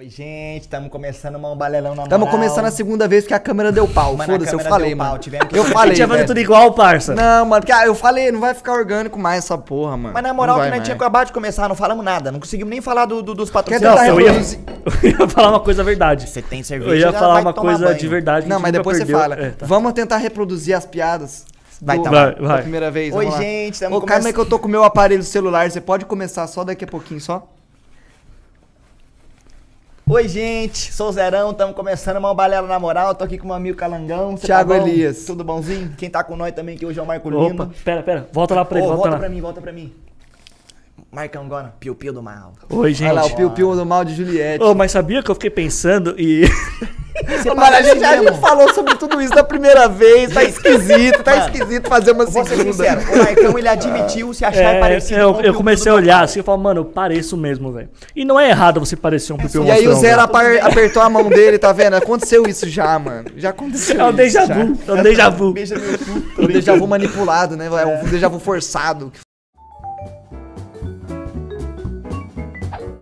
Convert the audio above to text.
Oi, gente, estamos começando um balelão na Tamo moral. começando a segunda vez que a câmera deu pau. A Foda-se, eu falei, deu pau, mano. tivemos que Eu fazer- A falei, gente ia fazer velho. tudo igual, parça. Não, mano, porque ah, eu falei, não vai ficar orgânico mais essa porra, mano. Mas na moral, que vai nós tinha acabado de começar, não falamos nada. Não conseguimos nem falar do, do- dos Quer patrocinadores. eu ia, eu ia falar uma coisa verdade. Você tem cerveja, Eu ia falar uma coisa banho. de verdade. Não, a gente mas depois você perdeu. fala. É, tá. Vamos tentar reproduzir as piadas. Vai, tá Vai, da vai. primeira vez. Oi, gente, estamos Ô, calma aí que eu tô com o meu aparelho celular. Você pode começar só daqui a pouquinho, só? Oi, gente, sou o Zerão, estamos começando uma balela na moral. Tô aqui com o meu amigo Calangão. Cê Thiago tá? Elias. Tudo bonzinho? Quem tá com nós também, que hoje é o Marco. Opa, pera, pera. Volta lá pra ele, Ô, volta volta lá. pra mim, volta pra mim. Marcão agora, piu-piu do mal. Oi, gente. Olha lá, o Piu Piu do mal de Juliette. Ô, mas sabia que eu fiquei pensando e. Você Mano, a gente, a gente falou sobre tudo isso da primeira vez. Tá esquisito, tá Mano, esquisito fazer uma Eu Vou ser segunda. sincero, o Marcão ele admitiu se achar É, parecido eu, com o eu comecei a olhar assim e falei, mano, eu pareço mesmo, velho. E não é errado você parecer um pipiu E aí o Zero velho. apar- apertou a mão dele, tá vendo? Aconteceu isso já, mano. Já aconteceu É um isso déjà já. vu, é um déjà vu. Cu. O déjà vu manipulado, né? É um déjà vu forçado.